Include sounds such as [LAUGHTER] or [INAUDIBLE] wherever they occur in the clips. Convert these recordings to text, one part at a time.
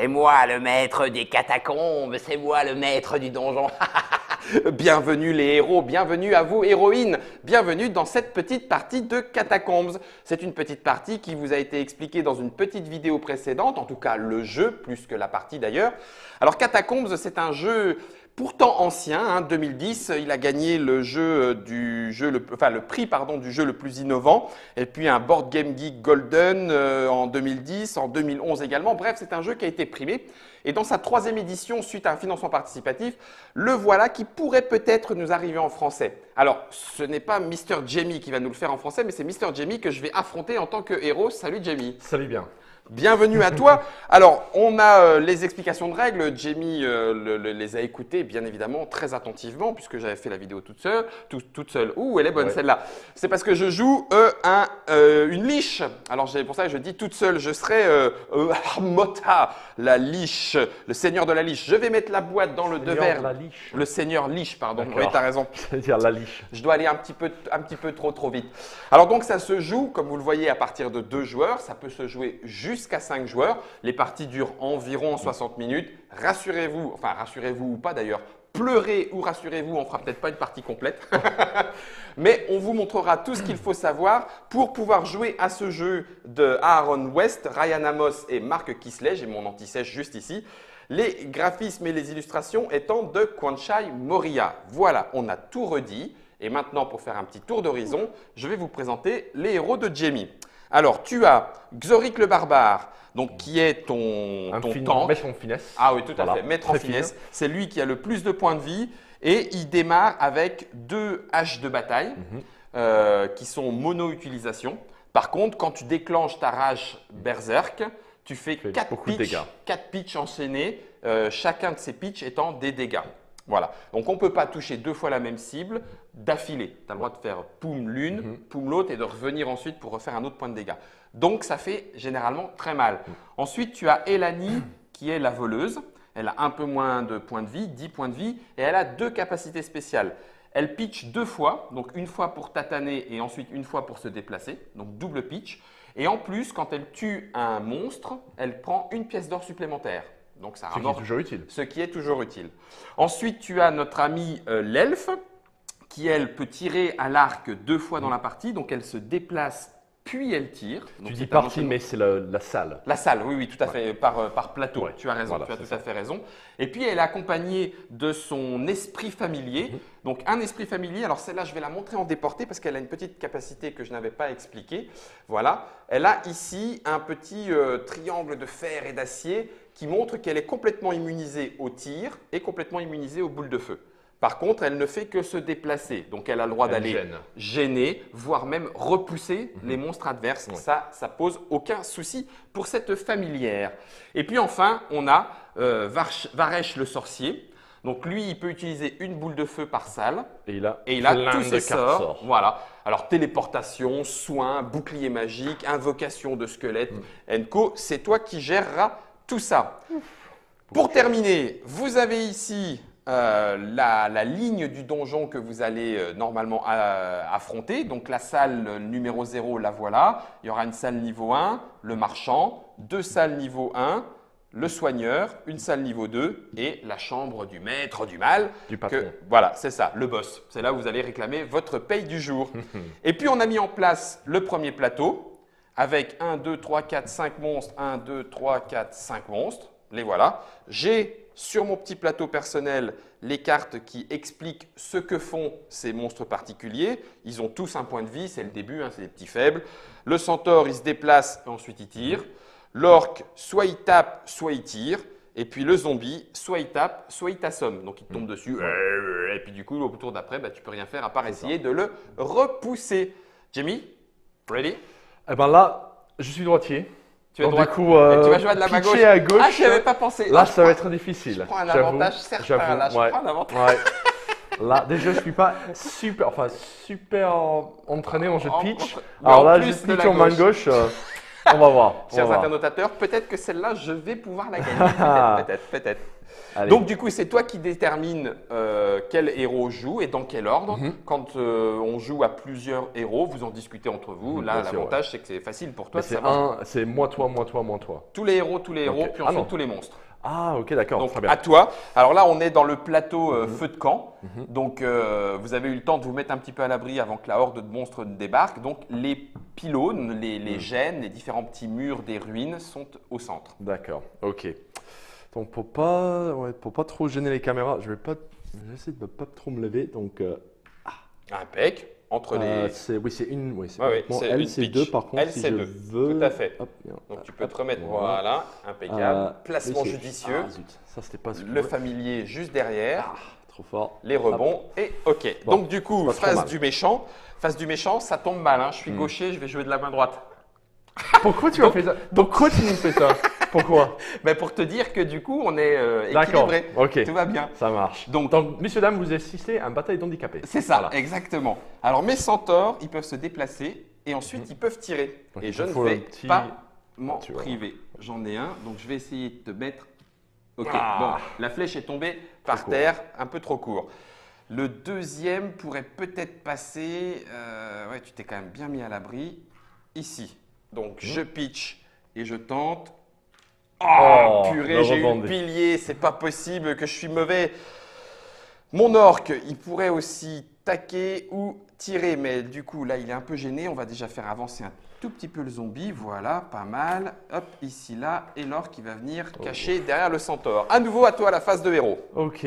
C'est moi le maître des catacombes, c'est moi le maître du donjon. [LAUGHS] bienvenue les héros, bienvenue à vous héroïnes, bienvenue dans cette petite partie de Catacombs. C'est une petite partie qui vous a été expliquée dans une petite vidéo précédente, en tout cas le jeu plus que la partie d'ailleurs. Alors Catacombs, c'est un jeu pourtant ancien, 2010, hein, il a gagné le jeu euh, du jeu, enfin le prix pardon du jeu le plus innovant, et puis un Board Game Geek Golden euh, en 2010, en 2011 également. Bref, c'est un jeu qui a été primé. Et dans sa troisième édition, suite à un financement participatif, le voilà qui pourrait peut-être nous arriver en français. Alors, ce n'est pas Mr. Jamie qui va nous le faire en français, mais c'est Mr. Jamie que je vais affronter en tant que héros. Salut Jamie. Salut bien. Bienvenue à toi. Alors, on a euh, les explications de règles. Jamie euh, les a écoutées, bien évidemment, très attentivement, puisque j'avais fait la vidéo toute seule. toute seule. Ouh, elle est bonne celle-là. C'est parce que je joue euh, un, une liche. Alors, pour ça je dis toute seule. Je serai [LAUGHS] Mota, la liche, le seigneur de la liche. Je vais mettre la boîte dans le devers. La liche. Le seigneur liche, pardon. Oui, tu as raison. [LAUGHS] dire la liche. Je dois aller un petit, peu, un petit peu trop, trop vite. Alors, donc, ça se joue, comme vous le voyez, à partir de deux joueurs. Ça peut se jouer juste jusqu'à 5 joueurs. Les parties durent environ 60 minutes. Rassurez-vous, enfin rassurez-vous ou pas d'ailleurs, pleurez ou rassurez-vous, on fera peut-être pas une partie complète. [LAUGHS] Mais on vous montrera tout ce qu'il faut savoir pour pouvoir jouer à ce jeu de Aaron West, Ryan Amos et Marc Kisley. J'ai mon anti-sèche juste ici. Les graphismes et les illustrations étant de Kwanchai Moria. Voilà, on a tout redit. Et maintenant, pour faire un petit tour d'horizon, je vais vous présenter les héros de Jamie. Alors, tu as Xorik le barbare, donc qui est ton, un ton Maître en finesse. Ah oui, tout à fait. Maître en finesse. C'est lui qui a le plus de points de vie et il démarre avec deux haches de bataille mhm. euh, qui sont mono-utilisation. Par contre, quand tu déclenches ta rage berserk, tu fais 4 pitchs, 4 pitchs enchaînés, euh, chacun de ces pitchs étant des dégâts. Voilà. Donc on ne peut pas toucher deux fois la même cible d'affilée. Tu as le droit de faire poum l'une, mhm. poum l'autre et de revenir ensuite pour refaire un autre point de dégâts. Donc ça fait généralement très mal. Mhm. Ensuite, tu as Elani qui est la voleuse. Elle a un peu moins de points de vie, 10 points de vie, et elle a deux capacités spéciales. Elle pitch deux fois, donc une fois pour tataner et ensuite une fois pour se déplacer, donc double pitch. Et en plus, quand elle tue un monstre, elle prend une pièce d'or supplémentaire. Donc ça ce qui est toujours utile. Ce qui est toujours utile. Ensuite, tu as notre ami euh, l'elfe, qui elle peut tirer à l'arc deux fois dans la partie. Donc elle se déplace puis elle tire. tu dis partie, mais c'est la, salle. La salle, oui, oui, tout à fait, par, euh, par plateau. tu as raison, tu as tout à fait raison. Et puis elle est accompagnée de son esprit familier. Mhm. Donc un esprit familier, alors celle-là, je vais la montrer en déporté parce qu'elle a une petite capacité que je n'avais pas expliquée. Voilà, elle a ici un petit euh, triangle de fer et d'acier qui montre qu'elle est complètement immunisée au tir et complètement immunisée aux boules de feu. Par contre, elle ne fait que se déplacer. Donc, elle a le droit d'aller gêner, voire même repousser mhm. les monstres adverses. Ça, ça pose aucun souci pour cette familière. Et puis enfin, on a euh, Varesh le sorcier. Donc lui, il peut utiliser une boule de feu par salle. Et il a, et il a tous ses sorts. Voilà. Alors téléportation, soins, bouclier magique, invocation de squelette, mm. Enco, c'est toi qui géreras tout ça. Pour terminer, vous avez ici euh, la, ligne du donjon que vous allez euh, normalement euh, affronter. Donc la salle numéro 0, la voilà. Il y aura une salle niveau 1, le marchand, deux salles niveau 1, le soigneur, une salle niveau 2 et la chambre du maître du mal. Du patron. voilà, c'est ça, le boss. C'est là où vous allez réclamer votre paye du jour. [LAUGHS] et puis on a mis en place le premier plateau avec 1, 2, 3, 4, 5 monstres. 1, 2, 3, 4, 5 monstres. Les voilà. J'ai sur mon petit plateau personnel les cartes qui expliquent ce que font ces monstres particuliers. Ils ont tous un point de vie, c'est le début, hein, c'est des petits faibles. Le centaure, il se déplace, ensuite il tire. L'orque, soit il tape, soit il tire. Et puis le zombie, soit il tape, soit il t'assomme. Donc il tombe dessus. Et puis du coup, au tour d'après, bah, tu peux rien faire à part essayer de le repousser. Jamie, ready? Eh ben là, je suis droitier. Tu, Donc, du coup, euh, tu vas jouer de la main gauche. à gauche. Ah, avais pas pensé. Là, ça va être difficile. Je prends un avantage certain. Là, je prends un avantage. Là, déjà, je suis pas super, enfin, super entraîné en jeu de pitch. Alors là, je pitch en main gauche. Euh, on va voir. Chers internautateurs, peut-être que celle-là, je vais pouvoir la gagner. [LAUGHS] peut-être, peut-être, peut-être. Donc du coup, c'est toi qui détermine euh, quel héros joue et dans quel ordre. Mhm. Quand euh, on joue à plusieurs héros, vous en discutez entre vous. Mhm, Là, l'avantage, c'est que c'est facile pour toi. C'est moi, toi, moi, toi, moi, toi. Tous les héros, tous les héros, puis ah ensuite tous les monstres. Ah, ok, d'accord. Donc, à toi. Alors là, on est dans le plateau euh, mhm. feu de camp. Donc, euh, vous avez eu le temps de vous mettre un petit peu à l'abri avant que la horde de monstres ne débarque. Donc, les pylônes, les, les gènes, les différents petits murs des ruines sont au centre. D'accord, ok. Donc, pour pas, pour pas trop gêner les caméras, je vais pas, essayer de ne pas trop me lever. Donc, euh, ah. impec entre euh, les. oui, c'est une. Oui, c'est elle, c'est deux par contre. Elle, c'est deux. Veux... Tout à fait. Donc tu peux te remettre. Voilà, impeccable. Euh, Placement judicieux. Ah, Ça, c'était pas Le familier juste derrière. Ah, trop fort. Les rebonds et OK. Donc du coup, face du méchant. Face du méchant, ça tombe mal. Hein. Je suis hmm. gaucher, je vais jouer de la main droite. Pourquoi tu as fait ça? Pourquoi tu nous fais ça? Pourquoi [LAUGHS] ben Pour te dire que du coup, on est euh, équilibré. ok. Tout va bien. Ça marche. Donc, messieurs, dames, vous assistez à une bataille d'handicapés. C'est ça, exactement. Alors, mes centaures, ils peuvent se déplacer et ensuite, mhm. ils peuvent tirer. et je ne vais pas m'en priver. J'en ai un, donc je vais essayer de te mettre. Ok, ah. bon, la flèche est tombée par terre, un peu trop court. Le deuxième pourrait peut-être passer. Euh, ouais, tu t'es quand même bien mis à l'abri. Ici. Donc, mhm. je pitch et je tente. Oh, purée, j'ai eu le pilier, c'est pas possible que je suis mauvais. Mon orc, il pourrait aussi taquer ou tirer, mais du coup, là, il est un peu gêné. On va déjà faire avancer un tout petit peu le zombie. Voilà, pas mal. Hop, ici, là. Et l'orc qui va venir oh. cacher derrière le centaure. À nouveau, à toi, la phase de héros. Ok.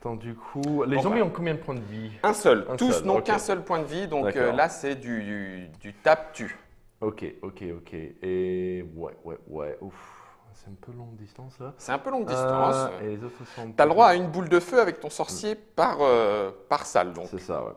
Attends, du coup, les zombies ont combien de points de vie? Un seul. Tous n'ont qu'un seul point de vie. Donc euh, là, c'est du, du, du tape-tu. Ok, ok, ok. Et ouais, ouais, ouais. Ouf. C'est un peu longue distance là. C'est un peu longue distance. Euh, et les autres sont. T'as le droit à une boule de feu avec ton sorcier par, euh, par salle donc. C'est ça, ouais.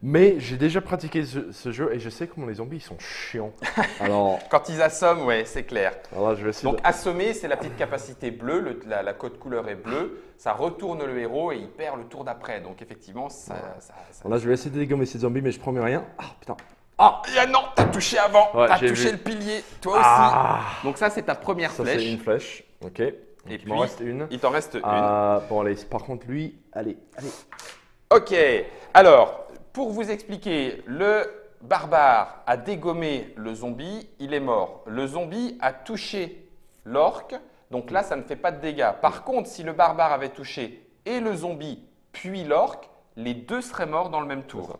Mais j'ai déjà pratiqué ce, jeu et je sais comment les zombies ils sont chiants. [LAUGHS] Alors, Quand ils assomment, ouais, c'est clair. Alors je vais essayer Donc assommer, c'est la petite capacité bleue, la, la, code couleur est bleue, ça retourne le héros et il perd le tour d'après. Donc effectivement, ça, ça, là je vais essayer de dégommer ces zombies mais je promets rien. Ah putain, ah, non, t'as touché avant, t'as touché le pilier, toi aussi. Ah. Donc ça, c'est ta première ça, flèche. c'est une flèche, ok. Et puis, il m'en reste une. Il t'en reste ah, une. Bon, allez, par contre, lui, allez, allez. Ok, alors, pour vous expliquer, le barbare a dégommé le zombie, il est mort. Le zombie a touché l'orque, donc là, ça ne fait pas de dégâts. Par contre, si le barbare avait touché et le zombie, puis l'orque, les deux seraient morts dans le même tour.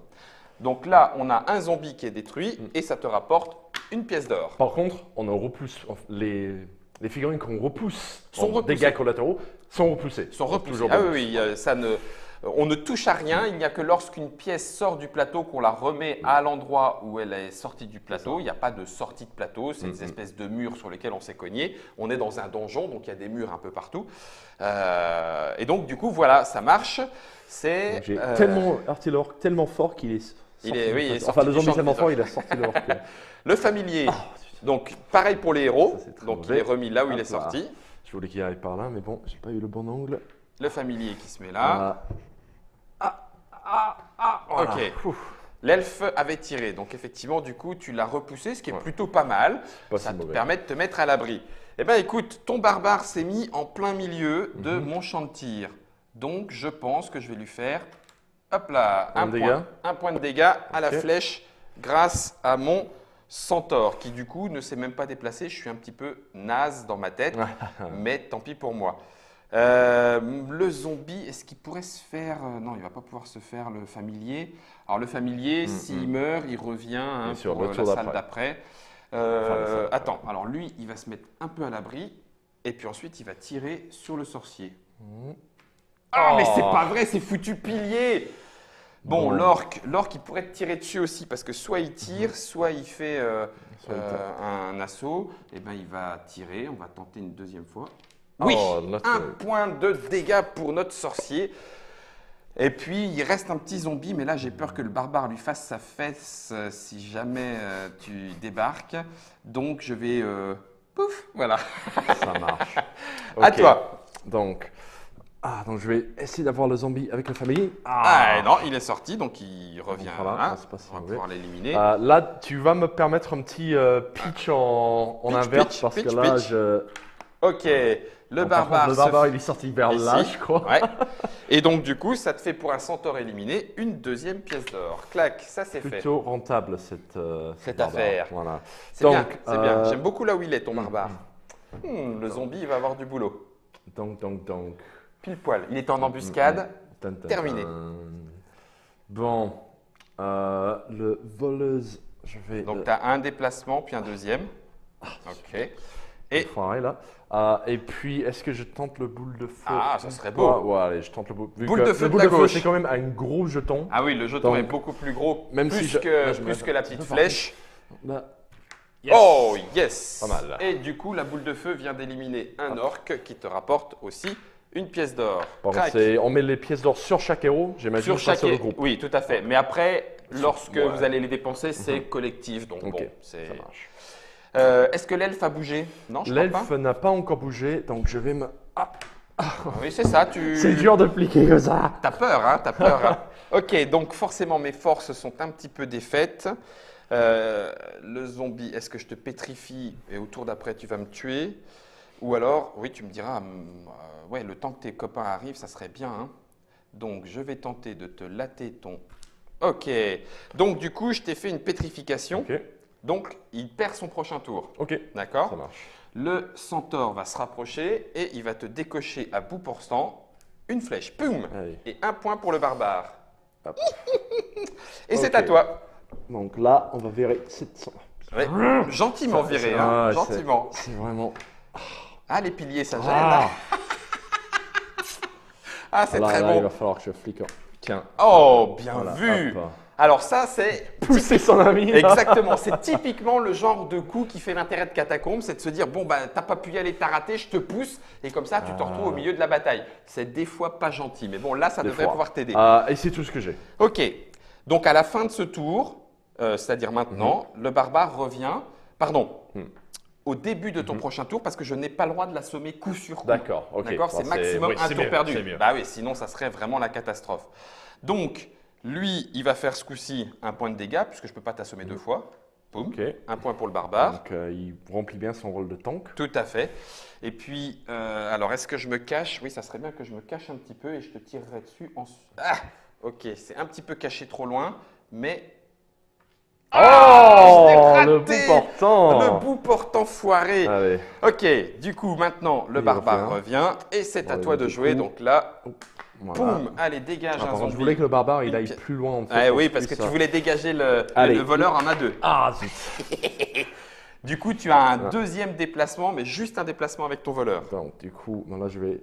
Donc là, on a un zombie qui est détruit mm. et ça te rapporte une pièce d'or. Par contre, on en repousse les, les figurines qu'on repousse sont dégâts collatéraux sont repoussées. Sont repoussées. Ah oui, oui, ça ne, on ne touche à rien. Il n'y a que lorsqu'une pièce sort du plateau qu'on la remet à l'endroit où elle est sortie du plateau. Il n'y a pas de sortie de plateau. C'est des mm-hmm. espèces de murs sur lesquels on s'est cogné. On est dans un donjon, donc il y a des murs un peu partout. Euh, et donc, du coup, voilà, ça marche. C'est euh... tellement Artilor, tellement fort qu'il est il est, oui, enfin, le zombie tellement fort, il a sorti le [LAUGHS] Le familier. Ah, donc, pareil pour les héros. donc, il est remis là où il est sorti. Je voulais qu'il arrive par là, mais bon, j'ai pas eu le bon angle. Le familier qui se met là. Ah, ah, ah. Ok. L'elfe avait tiré, donc effectivement, du coup, tu l'as repoussé, ce qui est plutôt pas mal. ça te permet de te mettre à l'abri. Eh bien, écoute, ton barbare s'est mis en plein milieu de mhm. mon champ de tir. Donc, je pense que je vais lui faire Hop là, un, point, un point, de dégâts à la flèche grâce à mon centaure qui du coup ne s'est même pas déplacé. Je suis un petit peu naze dans ma tête, [LAUGHS] mais tant pis pour moi. Euh, le zombie, est-ce qu'il pourrait se faire euh, Non, il va pas pouvoir se faire le familier. Alors le familier, mm, s'il mm. meurt, il revient hein, sur euh, la salle d'après. attends, alors lui, il va se mettre un peu à l'abri et puis ensuite il va tirer sur le sorcier. Mm. Ah, mais c'est oh. pas vrai, c'est foutu pilier. Bon, l'orc, l'orc, il pourrait te tirer dessus aussi parce que soit il tire, mhm. soit il fait euh, euh, un assaut. Et eh ben, il va tirer. On va tenter une deuxième fois. Oui, oh, un point de dégâts pour notre sorcier. Et puis, il reste un petit zombie, mais là, j'ai peur que le barbare lui fasse sa fesse euh, si jamais tu débarques. Donc, je vais... pouf, voilà. Ça marche. [LAUGHS] À toi. Donc, ah, donc je vais essayer d'avoir le zombie avec la famille. Ah, non, il est sorti, donc il revient là. Ah, on va pouvoir l'éliminer. Euh, là, tu vas me permettre un petit euh, pitch en, en inverse parce que là, je... Ok, Le barbare, le barbare il est sorti vers là, je crois. Et donc, du coup, ça te fait pour un centaure éliminé une deuxième pièce d'or. Clac, ça c'est fait. Plutôt rentable cette, euh, cette affaire. Voilà. C'est bien, c'est bien. J'aime beaucoup là où il est, ton barbare. Hmm, le zombie, il va avoir du boulot. Donc, donc, donc. Pile poil. Il est en embuscade. Terminé. Bon. Euh, le voleuse, je vais. Donc, tu as un déplacement, puis un deuxième. Ah, ok. Et, là. Euh, et puis, est-ce que je tente le boule de feu? Ah, ça serait beau. Ouais, allez, je tente le boule, boule de feu. Le boule de, feu, c'est quand même un gros jeton. Ah oui, le jeton est beaucoup plus gros, même plus, que, plus que la petite flèche. Oh, yes Pas mal. Et du coup, la boule de feu vient d'éliminer un orc qui te rapporte aussi une pièce d'or. on met les pièces d'or sur chaque héros, j'imagine, sur chaque héros. Oui, tout à fait. Mais après, lorsque vous allez les dépenser, c'est mhm. collectif. Donc bon, ça marche. Euh, est-ce que l'elfe a bougé? Non, je L'elfe n'a pas encore bougé, donc je vais me. Ah. Oui, c'est ça. Tu... C'est dur de pliquer comme ça. T'as peur, hein T'as peur. Hein [LAUGHS] ok, donc forcément mes forces sont un petit peu défaites. Euh, le zombie, est-ce que je te pétrifie? Et au tour d'après tu vas me tuer Ou alors, oui, tu me diras, hum, euh, ouais, le temps que tes copains arrivent, ça serait bien. Hein. Donc je vais tenter de te latter ton. Ok. Donc du coup, je t'ai fait une pétrification. Donc il perd son prochain tour. Ok. D'accord. Ça marche. Le centaure va se rapprocher et il va te décocher à bout portant une flèche. Poum Et un point pour le barbare. et c'est à toi. Donc là, on va virer 700. gentiment virer, hein, gentiment. C'est vraiment. Ah, les piliers, ça gêne. Ah, [LAUGHS] ah c'est très bon. il va falloir que je flique. Tiens. Oh, bien vu. Alors ça, c'est... Pousser son ami. Exactement. C'est typiquement le genre de coup qui fait l'intérêt de Catacombe, c'est de se dire, bon, bah, t'as pas pu y aller, t'as raté, je te pousse, et comme ça, tu te retrouves au milieu de la bataille. C'est des fois pas gentil, mais bon, là, ça devrait pouvoir t'aider. Ah, et c'est tout ce que j'ai. Ok. Donc à la fin de ce tour, euh, c'est-à-dire maintenant, mhm. le barbare revient, pardon, hmm. Au début de ton mhm. prochain tour, parce que je n'ai pas le droit de l'assommer coup sur coup. D'accord, ok. D'accord, c'est maximum un tour perdu. Bah oui, sinon ça serait vraiment la catastrophe. Donc, lui, il va faire ce coup-ci un point de dégâts, puisque je ne peux pas t'assommer deux mhm. fois. Boum, un point pour le barbare. Donc, euh, il remplit bien son rôle de tank. Tout à fait. Et puis, euh, alors, est-ce que je me cache? Oui, ça serait bien que je me cache un petit peu et je te tirerai dessus en... Ah Ok, c'est un petit peu caché trop loin, mais Oh, le bout portant Le bout portant foiré Allez. Ok, du coup, maintenant, le barbare revient. et c'est à toi de jouer. Donc là, boum, allez, dégage un zombie. Je voulais que le barbare, il aille plus loin. En fait, ah, oui, parce que tu voulais dégager le, le, voleur en A2. Ah, [LAUGHS] Du coup, tu as un deuxième déplacement, mais juste un déplacement avec ton voleur. Du coup, là, je vais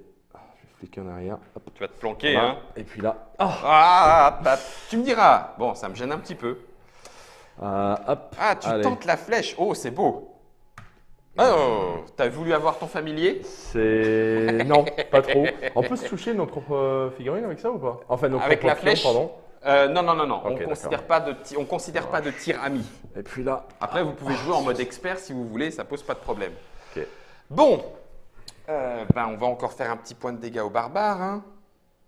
fliquer en arrière. Tu vas te planquer, hein Et puis là... Ah, Tu me diras, bon, ça me gêne un petit peu. Euh, ah, tu tentes la flèche. Oh, c'est beau. Oh, t'as voulu avoir ton familier? C'est [LAUGHS] non, pas trop. On peut se toucher nos propres euh, figurines avec ça ou pas? Enfin, nos avec la flèche? pardon. Euh, non, non, non, non. on ne considère pas de on considère pas de tir ami. Et puis là. Après, vous pouvez jouer en mode expert si vous voulez, ça pose pas de problème. Bon, ben, on va encore faire un petit point de dégâts au barbare. Hein.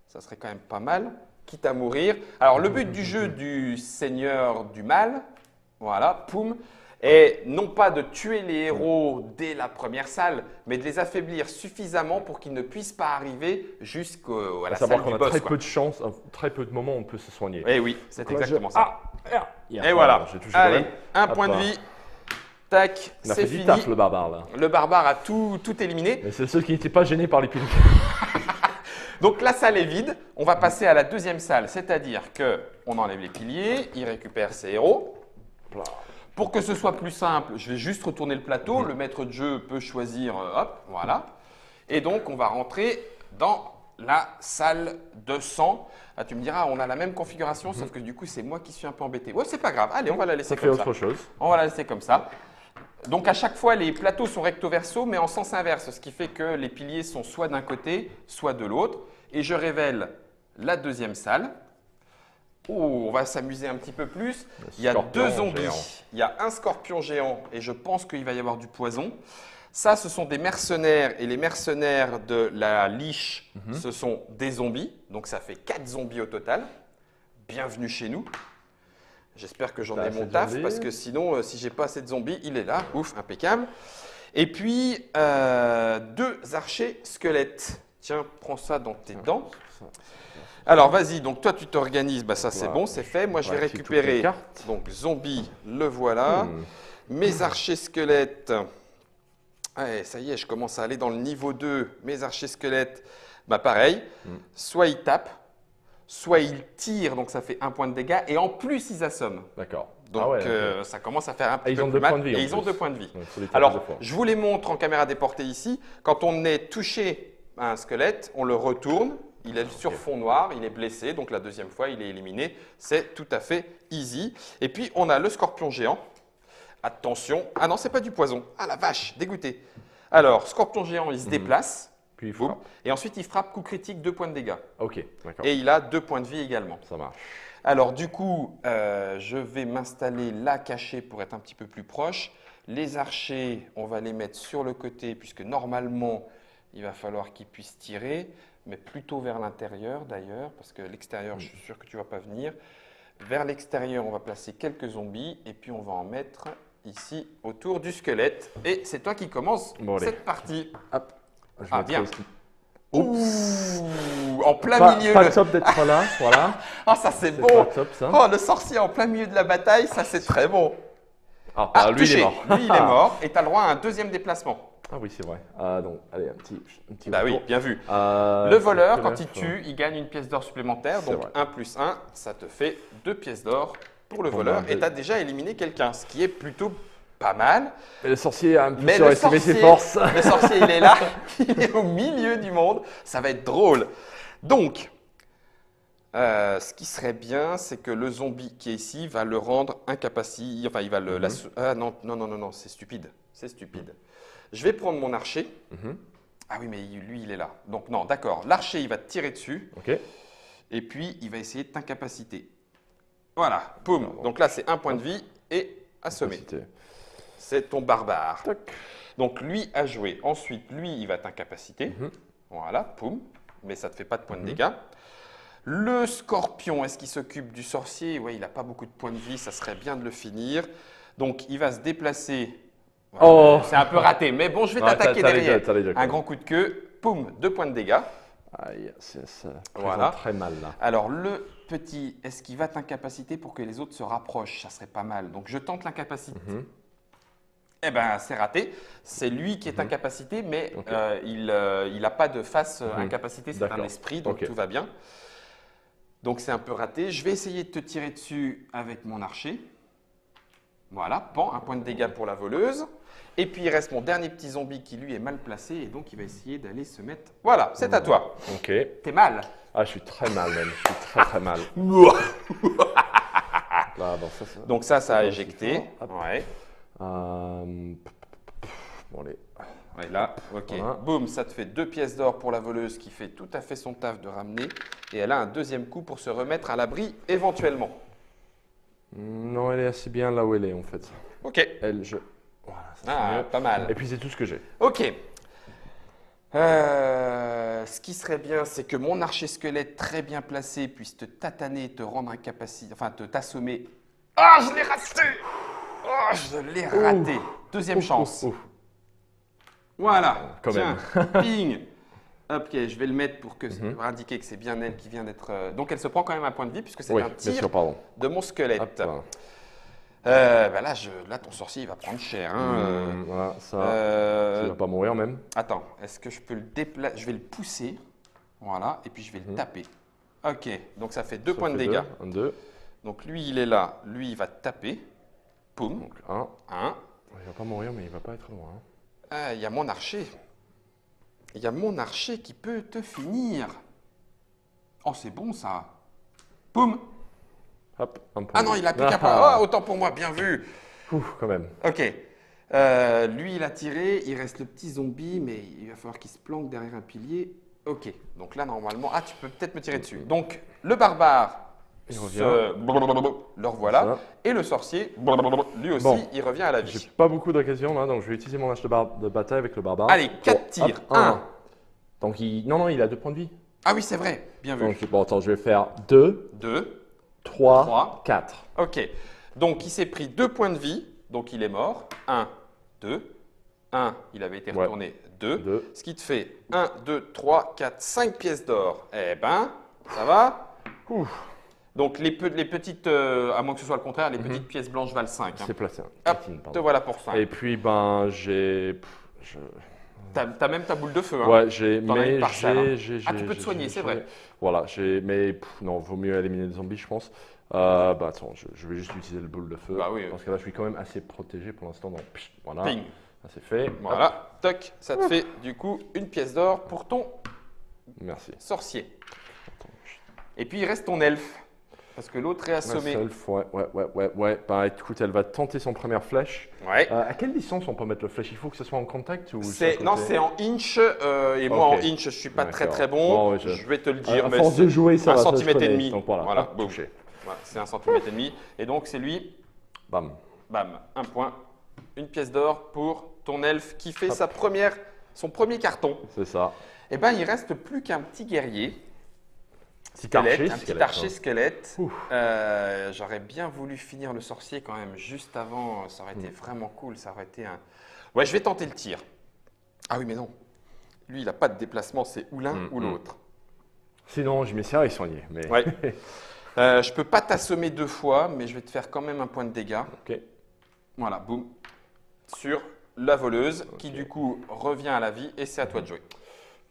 Ça serait quand même pas mal, quitte à mourir. Alors, le but du jeu du Seigneur du Mal, voilà, poum. Et non pas de tuer les héros dès la première salle, mais de les affaiblir suffisamment pour qu'ils ne puissent pas arriver jusqu'à la salle du boss. a très peu de chance, très peu de moments où on peut se soigner. Eh oui, c'est exactement ça. Ah, et voilà. Allez, un point de vie. Tac, c'est fini. Taf, le barbare là. Le barbare a tout, tout éliminé. Mais c'est ceux qui n'étaient pas gênés par les piliers. [LAUGHS] Donc la salle est vide. On va passer à la deuxième salle, c'est-à-dire que on enlève les piliers, il récupère ses héros. Pour que ce soit plus simple, je vais juste retourner le plateau. Le maître de jeu peut choisir, euh, hop, voilà. Et donc, on va rentrer dans la salle de sang. Ah, tu me diras, on a la même configuration, sauf que du coup, c'est moi qui suis un peu embêté. Ouais, c'est pas grave. Allez, on va la laisser comme ça. autre chose. On va la laisser comme ça. Donc, à chaque fois, les plateaux sont recto-verso, mais en sens inverse, ce qui fait que les piliers sont soit d'un côté, soit de l'autre. Et je révèle la deuxième salle. Oh, on va s'amuser un petit peu plus. Il y a deux zombies. Il y a un scorpion géant et je pense qu'il va y avoir du poison. Ça, ce sont des mercenaires et les mercenaires de la liche, mhm. ce sont des zombies. Donc ça fait quatre zombies au total. Bienvenue chez nous. J'espère que j'en ai mon taf parce que sinon, si euh, si j'ai pas assez de zombies, il est là. Ouf, impeccable. Et puis, euh, deux archers squelettes. Tiens, prends ça dans tes dents. Alors, vas-y, donc toi, tu t'organises. Bah, ça, c'est bon, c'est fait. Moi, je vais récupérer. Donc, zombie, le voilà. Hmm. Mes archers squelettes. Ouais, ça y est, je commence à aller dans le niveau 2. Mes archers squelettes, bah, pareil. Hmm. Soit ils tapent, soit ils tirent, donc ça fait un point de dégâts. Et en plus, ils assomment. D'accord. Donc ah euh, ça commence à faire un petit peu plus mal. et ils ont deux points de vie. Alors, je vous les montre en caméra déportée ici. Quand on est touché à un squelette, on le retourne. Il est sur fond noir, il est blessé, donc la deuxième fois, il est éliminé. C'est tout à fait easy. Et puis, on a le scorpion géant. Attention. Ah non, c'est pas du poison. Ah la vache, dégoûté. Alors, scorpion géant, il se mhm. déplace. Puis Et ensuite, il frappe coup critique, deux points de dégâts. Ok, d'accord. Et il a deux points de vie également. Ça marche. Alors du coup, euh, je vais m'installer là caché pour être un petit peu plus proche. Les archers, on va les mettre sur le côté puisque normalement, il va falloir qu'ils puissent tirer, mais plutôt vers l'intérieur d'ailleurs, parce que l'extérieur, je suis sûr que tu ne vas pas venir. Vers l'extérieur, on va placer quelques zombies et puis on va en mettre ici autour du squelette. Et c'est toi qui commences cette partie. Hop. ah bien. Ouh, en plein milieu. Pas top d'être là, [LAUGHS] voilà. Ah, ça c'est bon. Oh, le sorcier en plein milieu de la bataille, ça c'est très bon. Ah, ah lui il est mort. Lui il est [LAUGHS] mort et tu as le droit à un deuxième déplacement. Ah oui, c'est vrai. Ah, donc, allez, un petit, un petit Bah oui, bien vu. Euh, le voleur, quand il tue, il gagne une pièce d'or supplémentaire. Donc 1 plus 1, ça te fait 2 pièces d'or pour le voleur. et tu as déjà éliminé quelqu'un, ce qui est plutôt pas mal. Mais le sorcier a un peu surestimé ses forces. [LAUGHS] Le sorcier, il est là, [LAUGHS] il est au milieu du monde. Ça va être drôle. Donc, euh, ce qui serait bien, c'est que le zombie qui est ici va le rendre incapacité. Enfin, il va le. Mhm. ah non, non, non, non, non c'est stupide. C'est stupide. Je vais prendre mon archer. Mhm. Ah oui, mais lui, il est là. Donc, non, d'accord. L'archer, il va te tirer dessus. OK. Et puis, il va essayer de t'incapaciter. Voilà, poum. Donc là, c'est un point de vie et assommer c'est ton barbare. Donc lui a joué. Ensuite, lui, il va t'incapaciter. Mhm. Voilà, poum. Mais ça ne te fait pas de points de mhm. dégâts. Le scorpion, est-ce qu'il s'occupe du sorcier? Oui, il n'a pas beaucoup de points de vie, ça serait bien de le finir. Donc il va se déplacer. Oh. C'est un peu raté, mais bon, je vais t'attaquer derrière. un grand coup de queue, poum, deux points de dégâts. Aïe, c'est ça. Voilà. Très mal là. Alors le petit, est-ce qu'il va t'incapaciter pour que les autres se rapprochent Ça serait pas mal. Donc je tente l'incapacité. Mhm. Eh bien, c'est raté. C'est lui qui est mhm. incapacité, mais euh, il n'a euh, pas de face euh, mhm. incapacité, c'est un esprit, donc tout va bien. Donc c'est un peu raté. Je vais essayer de te tirer dessus avec mon archer. Voilà, pan, un point de dégâts pour la voleuse. Et puis il reste mon dernier petit zombie qui lui est mal placé et donc il va essayer d'aller se mettre. Voilà, c'est à toi. Ok. T'es mal. Ah, je suis très mal même. Je suis très très mal. [LAUGHS] donc ça, ça a éjecté. Ouais. Euh, bon, allez. là, ok. Boum, ça te fait deux pièces d'or pour la voleuse qui fait tout à fait son taf de ramener. Et elle a un deuxième coup pour se remettre à l'abri éventuellement. Non, elle est assez bien là où elle est en fait. Ok. Elle, je. ah, pas mal. Et puis c'est tout ce que j'ai. Ok. Euh, ce qui serait bien, c'est que mon archer squelette très bien placé puisse te tataner, te rendre incapacité, enfin te t'assommer. Ah, je l'ai raté Oh, je l'ai raté. Deuxième chance. Voilà. Quand Tiens, ping. [LAUGHS] Ok, je vais le mettre pour, que, mhm. indiquer que c'est bien elle qui vient d'être. Euh, donc elle se prend quand même un point de vie puisque c'est un tir de mon squelette. Euh, bah là, je, là, ton sorcier, il va prendre cher. Hein. Hmm, voilà, ça. Euh, il va pas mourir même. Attends, est-ce que je peux le déplacer Je vais le pousser. Voilà, et puis je vais le mhm. taper. Ok, donc ça fait deux points de dégâts. un, deux. Donc lui, il est là. Lui, il va taper. Donc, un. Un. Il va pas mourir, mais il va pas être loin. Il y a mon archer. Il y a mon archer qui peut te finir. Oh, c'est bon ça. Poum. Hop, un Ah non, il a plus qu'à pas. Oh, autant pour moi, bien vu. Ouf, quand même. Ok. Euh, lui, il a tiré. Il reste le petit zombie, mais il va falloir qu'il se planque derrière un pilier. Ok. Donc là, normalement. Ah, tu peux peut-être me tirer dessus. Donc, le barbare il revient. le revoilà. Et le sorcier, lui aussi, il revient à la vie. J'ai pas beaucoup d'occasions là, donc je vais utiliser mon hache de, de bataille avec le barbare. Allez, 4 tirs. 1. Donc il... Non, non, il a 2 points de vie. Ah oui, c'est vrai. Bien vu. Donc, bon, attends, je vais faire 2. 2. 3. 4. Ok. Donc il s'est pris 2 points de vie, donc il est mort. 1, 2, 1, il avait été Ouais. retourné 2. Deux. Ce qui te fait 1, 2, 3, 4, 5 pièces d'or. Eh ben, ça va Ouf. Donc les, pe- les petites, euh, à moins que ce soit le contraire, les Mhm. petites pièces blanches valent 5. C'est placé. Hop, Platine, Te voilà pour 5. Et puis, ben, j'ai. je- T'as as même ta boule de feu. hein. Ouais, j'ai. Mais hein. j'ai. Ah, tu peux te soigner, c'est vrai. Voilà, j'ai. Mais pff, non, vaut mieux éliminer les zombies, je pense. Euh, bah attends, je, je vais juste utiliser le boule de feu. Bah oui, oui. Parce que là, je suis quand même assez protégé pour l'instant. Donc, pff, voilà. Ping. Ça, c'est fait. Hop, Voilà, toc, ça te fait du coup une pièce d'or pour ton merci. sorcier. Attends. Et puis il reste ton elfe. Parce que l'autre est assommé. Self, ouais, ouais, ouais, ouais, ouais. Bah écoute, elle va tenter son première flèche. Ouais. Euh, à quelle distance on peut mettre le flèche? Il faut que ce soit en contact ou C'est- non, c'est en inch. euh, et moi, en inch, je suis pas très très bon. Bon, ouais, je- je... vais te le dire. à mais force c'est- de jouer, ça un va, centimètre et demi. Donc voilà, Voilà, voilà, c'est un centimètre et demi. Et donc, c'est lui, Bam. bam, un point, une pièce d'or pour ton elfe qui fait Hop. sa première, son premier carton. C'est ça. Et ben, il reste plus qu'un petit guerrier. Petit Squelette, archer, un petit archer hein. squelette. Ouf. Euh, J'aurais bien voulu finir le sorcier quand même juste avant. Ça aurait Mm. été vraiment cool. Ça aurait été un. Ouais, je vais tenter le tir. Ah oui, mais non. Lui, il n'a pas de déplacement. C'est ou l'un Mm, ou mm. l'autre. Sinon, je m'essaierai à y soigner. Mais... Ouais. [LAUGHS] Euh, je peux pas t'assommer deux fois, mais je vais te faire quand même un point de dégâts. Ok. Voilà, boum. Sur la voleuse, qui du coup revient à la vie, et c'est à toi de jouer.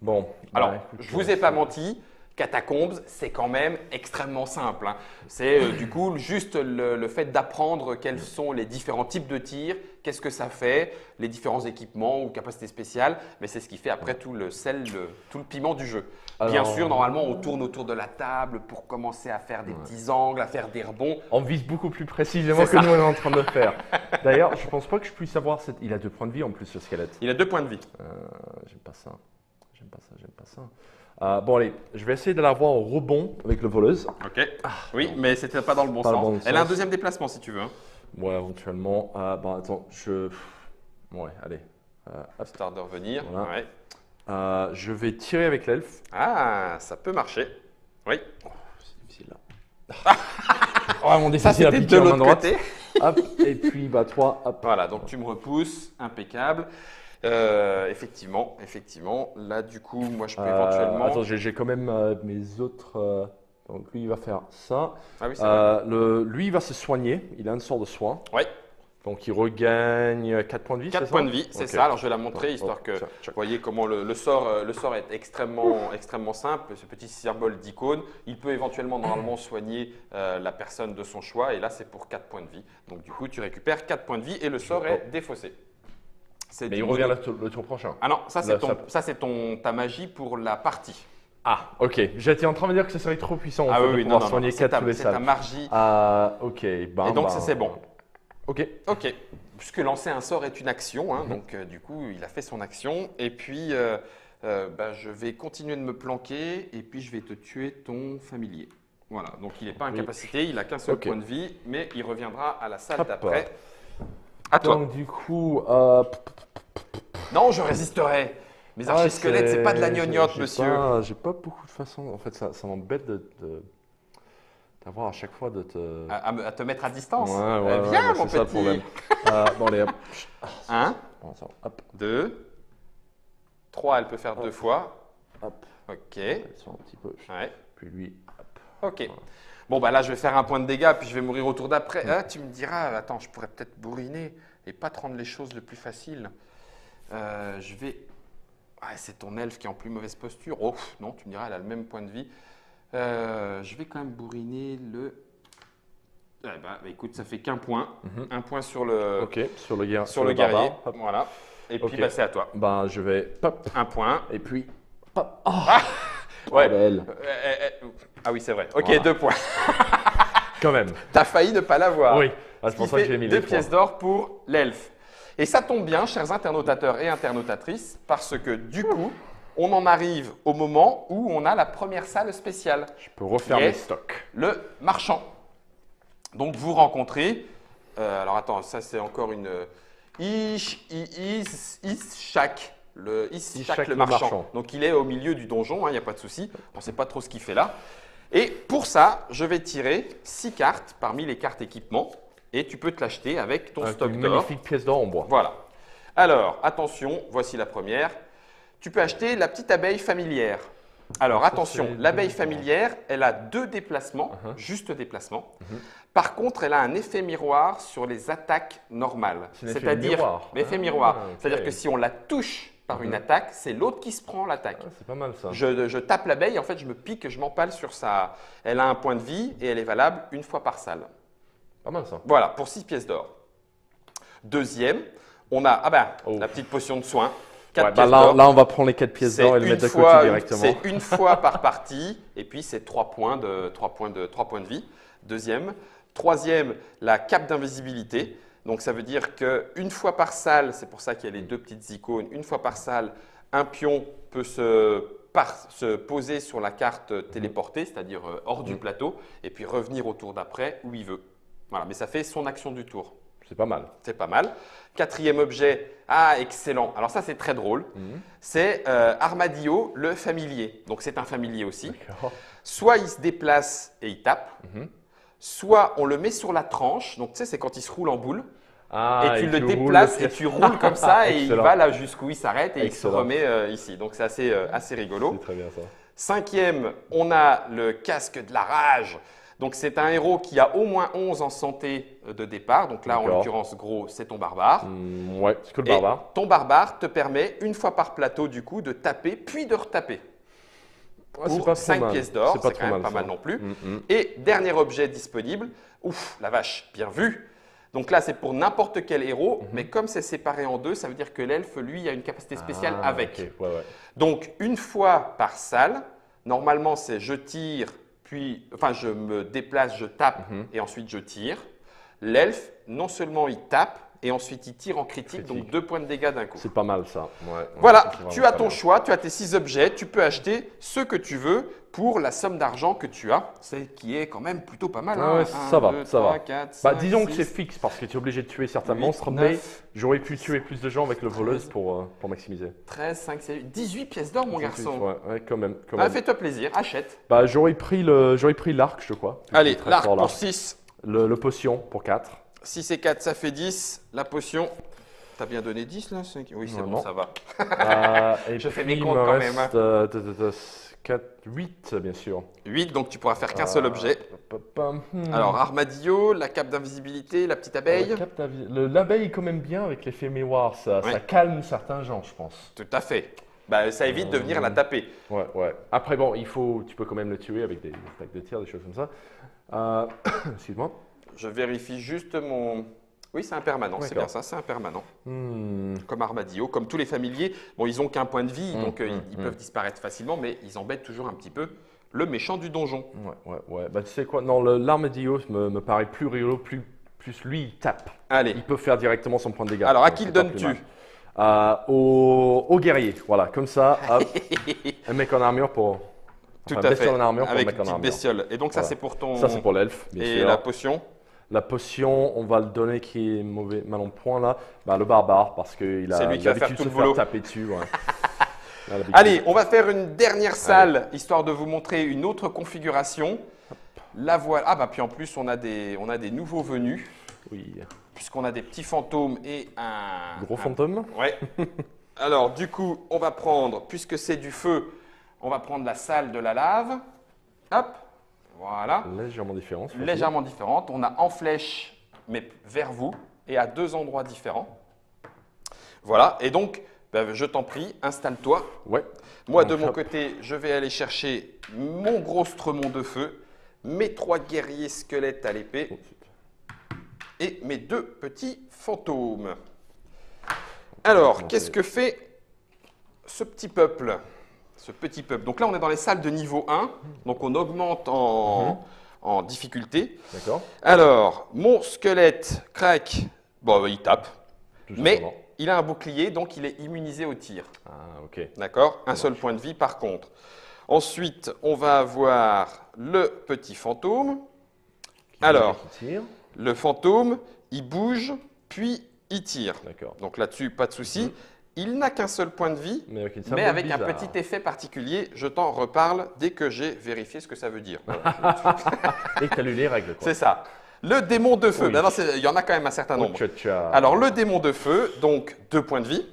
Bon. Alors, bah, écoute, je vous ai pas menti. Catacombs, c'est quand même extrêmement simple. hein. C'est euh, du coup juste le, le fait d'apprendre quels sont les différents types de tirs, qu'est-ce que ça fait, les différents équipements ou capacités spéciales, mais c'est ce qui fait après tout le sel, le- tout le piment du jeu. Bien sûr, normalement, on tourne autour de la table pour commencer à faire des Ouais. petits angles, à faire des rebonds. On vise beaucoup plus précisément que ça. nous on est en train de faire. [LAUGHS] D'ailleurs, je pense pas que je puisse savoir. Cette... Il a deux points de vie en plus, ce squelette. Il a deux points de vie. Euh, j'aime pas ça. J'aime pas ça, j'aime pas ça. Euh, bon, allez, je vais essayer de l'avoir au rebond avec le voleuse. Ok. oui, mais c'était pas dans le bon Pas le sens. bon Elle a un sens. deuxième déplacement si tu veux. hein. Ouais, éventuellement. Euh, bon, attends, je. Ouais, allez. Euh. Histoire de revenir. Voilà. Ouais. Euh, je vais tirer avec l'elfe. Ah, ça peut marcher. Oui. C'est difficile là. [LAUGHS] Ça, difficile à c'était de main l'autre côté. Hop, et puis, bah, toi, hop. Voilà, donc tu me repousses, impeccable. Euh, effectivement, effectivement. Là, du coup, moi, je peux Euh, éventuellement. Attends, j'ai quand même euh, mes autres. Donc, lui, il va faire ça. Ah oui. Euh, le, lui, il va se soigner. Il a une sorte de soin. Ouais. Donc, il regagne 4 points de vie. 4 c'est points de vie, c'est ça. Alors, je vais la montrer histoire Oh, que vous voyez comment le, le sort, le sort est extrêmement, extrêmement simple. Ce petit symbole d'icône, il peut éventuellement normalement [CLEARS THROAT] soigner euh, la personne de son choix. Et là, c'est pour 4 points de vie. Donc, du coup, tu récupères 4 points de vie et le sort est défaussé. Mais il revient le tour, le tour prochain. Ah non, ça c'est ton, ça- ça c'est ton ta magie pour la partie. Ah, ok. J'étais en train de me dire que ce serait trop puissant ah oui, de oui, non, non, soigner c'est 4 ta, tous les c'est ta magie. Ah, ok. Ben, Et donc, ben, ça, c'est bon. Ok. Ok. Puisque lancer un sort est une action, hein, Mhm. donc euh, du coup il a fait son action. Et puis euh, euh, bah, je vais continuer de me planquer et puis je vais te tuer ton familier. Voilà. Donc il n'est pas incapacité, il a qu'un seul point de vie, mais il reviendra à la salle d'après. À toi. Donc, du coup, euh, Non, je résisterai. Mes ah, archers squelettes, c'est pas de la gnognotte, monsieur. J'ai pas beaucoup de façons. En fait, ça, ça m'embête de. de- D'avoir à chaque fois de te. À, à me- à te mettre à distance. Ouais, ouais, ouais, viens, bah, mon c'est ça le petit. problème. [LAUGHS] Euh, bon, allez, hop. Un, Bon, attends, hop, deux, trois, elle peut faire deux fois. hop. Ok. Elles sont un petit peu. Ouais. Puis lui, hop. Ok. Bon, bah là, je vais faire un point de dégâts, puis je vais mourir au tour d'après. Ah, tu me diras, attends, je pourrais peut-être bourriner et pas te rendre les choses le plus facile. Euh, je vais. Ah, c'est ton elfe qui est en plus mauvaise posture. Oh, non, tu me diras, elle a le même point de vie. Euh, je vais quand même bourriner le. Eh ben, bah, écoute, ça fait qu'un point. Mhm. Un point sur le, Ok, sur le, guerre, sur le guerrier. barbare, hop. Voilà. Et puis, bah, c'est à toi. Ben, je vais. Pop. Un point. Et puis. Pop. Oh, Ouais. Euh, euh, euh, ah oui, c'est vrai. Ok, Voilà. deux points. [LAUGHS] Quand même. T'as failli ne pas l'avoir. Oui. Ah, Ce c'est pour ça que j'ai mis deux pièces d'or pour l'elfe. Et ça tombe bien, chers internautateurs et internautatrices, parce que du coup, on en arrive au moment où on a la première salle spéciale, Je peux refaire Yes. mes stocks. le marchand. Donc vous rencontrez, euh, alors attends, ça c'est encore une Ish, I- Is, Ishak, le Ishak le marchand. marchand. Donc il est au milieu du donjon, il n'y a pas de souci, on ne sait pas trop ce qu'il fait là. Et pour ça, je vais tirer six cartes parmi les cartes équipement, et tu peux te l'acheter avec ton Avec stock une d'or. magnifique pièce d'or en bois. Voilà. Alors, attention, voici la première. Tu peux acheter la petite abeille familière. Alors, attention, l'abeille familière, elle a deux déplacements, uh-huh. juste déplacements. Uh-huh. Par contre, elle a un effet miroir sur les attaques normales. C'est-à-dire, l'effet miroir. Ah, C'est-à-dire que si on la touche par une attaque, c'est l'autre qui se prend l'attaque. Ah, c'est pas mal ça. Je, je tape l'abeille, en fait, je me pique, je m'empale sur sa. Elle a un point de vie et elle est valable une fois par salle. Pas mal ça. Voilà, pour 6 pièces d'or. Deuxième, on a ah ben, oh. la petite potion de soin. Bah là, on va prendre les 4 pièces d'or et le mettre de côté directement. C'est une fois par partie, et puis c'est 3 points, de, 3, points de, 3 points de vie. Deuxième. Troisième, la cape d'invisibilité. Donc ça veut dire qu'une fois par salle, c'est pour ça qu'il y a les deux petites icônes, une fois par salle, un pion peut se, se poser sur la carte téléportée, c'est-à-dire euh, hors du mm. plateau, et puis revenir au tour d'après où il veut. Voilà, mais ça fait son action du tour. C'est pas mal. C'est pas mal. Quatrième objet, ah excellent. Alors ça c'est très drôle. Mhm. C'est euh, Armadillo, le familier. Donc c'est un familier aussi. Soit il se déplace et il tape, mhm. Soit on le met sur la tranche. Donc tu sais c'est quand il se roule en boule. Ah, et tu le déplaces et tu roules comme ça [LAUGHS] et il va là jusqu'où il s'arrête et il se remet euh, ici. Donc c'est assez, euh, assez rigolo. C'est très bien ça. Cinquième, on a le casque de la rage. Donc c'est un héros qui a au moins 11 en santé euh, de départ. Donc là, en l'occurrence, gros, c'est ton barbare. Mm, ouais, c'est que le barbare. ton barbare te permet, une fois par plateau, du coup, de taper, puis de retaper. Pas 5 pièces d'or, c'est quand même pas mal non plus. Mm, mm. Et dernier objet disponible, ouf, la vache, bien vu. Donc là, c'est pour n'importe quel héros, mm-hmm. mais comme c'est séparé en deux, ça veut dire que l'elfe, lui, a une capacité spéciale ah, avec. Donc, une fois par salle, normalement, c'est je tire, puis, enfin, je me déplace, je tape mhm. et ensuite je tire. L'elfe, non seulement il tape, et ensuite il tire en critique, donc deux points de dégâts d'un coup. C'est pas mal ça. voilà, tu as ton choix, tu as tes six objets, tu peux acheter ce que tu veux pour la somme d'argent que tu as, c'est qui est quand même plutôt pas mal. Hein. ça va, ça va. bah, disons que c'est fixe parce que tu es obligé de tuer certains monstres, mais j'aurais pu tuer plus de gens avec le voleuse pour, euh, pour maximiser. 13, 5, 6, 18 pièces d'or, mon garçon. Ouais, quand même. Quand ah, Fais-toi plaisir, achète. Bah, j'aurais pris l'arc, je crois. Allez, l'arc pour 6. Le, le potion pour 4. 6 et 4, ça fait 10. La potion, T'as bien donné 10 là Oui, c'est bon, ça va. Euh, [LAUGHS] je fais mes comptes quand même. 4, hein. 8 bien sûr. 8, donc tu pourras faire qu'un seul euh, objet. Hmm. Alors, armadillo, la cape d'invisibilité, la petite abeille. L'abeille est quand même bien avec l'effet miroir, ça, ça calme certains gens, je pense. Tout à fait. Bah, ça évite de venir la taper. Ouais, ouais. Après, bon, il faut, tu peux quand même le tuer avec des attaques de tir, des choses comme ça. Euh, [COUGHS] excuse-moi. Je vérifie juste mon. Oui, c'est un permanent, c'est bien ça, c'est un permanent. Hmm. Comme Armadillo, comme tous les familiers. Bon, ils n'ont qu'un point de vie, hmm, donc euh, hmm, ils, peuvent disparaître facilement, mais ils embêtent toujours un petit peu le méchant du donjon. Ouais, ouais, ouais. Bah, tu sais quoi? Non, l'Armadillo me, me, paraît plus rigolo, plus, plus lui, il tape. Allez. Il peut faire directement son point de dégâts. Alors, à qui le donnes-tu euh, au, au, guerrier, voilà, comme ça, [LAUGHS] hop, un mec en armure pour. Tout à fait. En armure Avec une petite bestiole. Et donc, ça, c'est pour ton. Ça, c'est pour l'elfe. Et la potion la potion, on va le donner qui est mauvais, mal en point là. Bah, le barbare, parce qu'il a l'habitude de se faire taper dessus. [LAUGHS] Allez, on va faire une dernière salle, histoire de vous montrer une autre configuration. La voilà. Ah, bah, puis en plus, on a des, on a des nouveaux venus. Oui. Puisqu'on a des petits fantômes et un. Gros fantôme Ouais. [LAUGHS] Alors, du coup, on va prendre, puisque c'est du feu, on va prendre la salle de la lave. Hop. Voilà. Légèrement différente. Légèrement différente. On a en flèche, mais vers vous, et à deux endroits différents. Voilà. Et donc, ben, je t'en prie, installe-toi. Ouais. Moi, de mon côté, je vais aller chercher mon gros stremon de feu, mes trois guerriers squelettes à l'épée et mes deux petits fantômes. Alors, qu'est-ce que fait ce petit peuple? Ce petit peuple. Donc là, on est dans les salles de niveau 1, donc on augmente en, mhm. difficulté. D'accord. Alors, mon squelette crack, bon, il tape, mais il a un bouclier, donc il est immunisé au tir. Ah, ok. D'accord Un seul point de vie par contre. Ensuite, on va avoir le petit fantôme. Alors, le fantôme, il bouge, puis il tire. D'accord. Donc là-dessus, pas de souci. Mhm. Il n'a qu'un seul point de vie, mais avec, un petit effet particulier. Je t'en reparle dès que j'ai vérifié ce que ça veut dire. Et [LAUGHS] que tu as lu les règles. C'est ça. Le démon de feu. Oui. Ben non, il y en a quand même un certain nombre. Tcha-tcha. Alors, le démon de feu, donc deux points de vie.